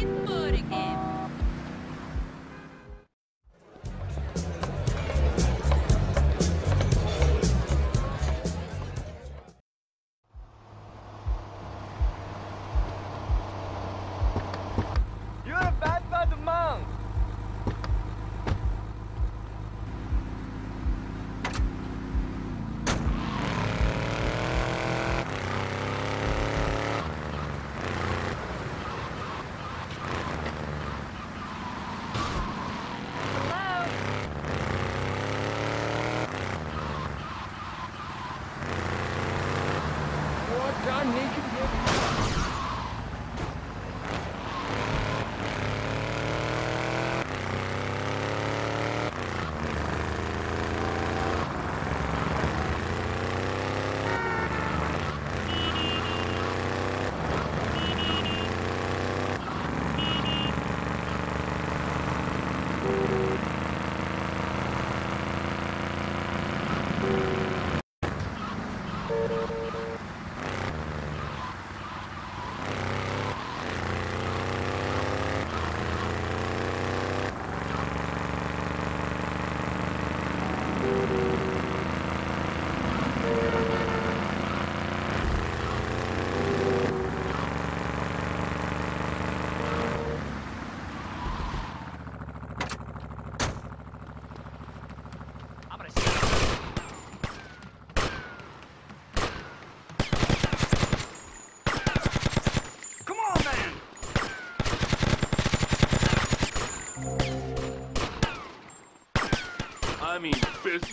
Edinburgh game. John Meek. Business.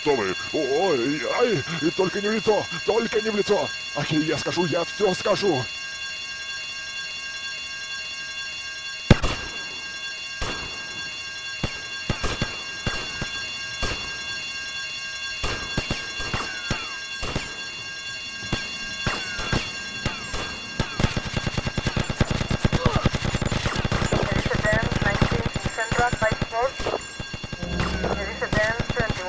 Кто вы? Ой, ай, только не в лицо, только не в лицо. Ах, я скажу, я все скажу.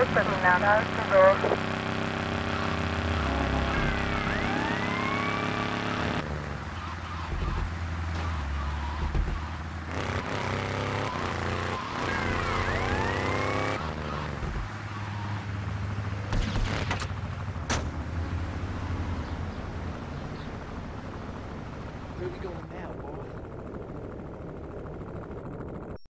Where are we going now, boy?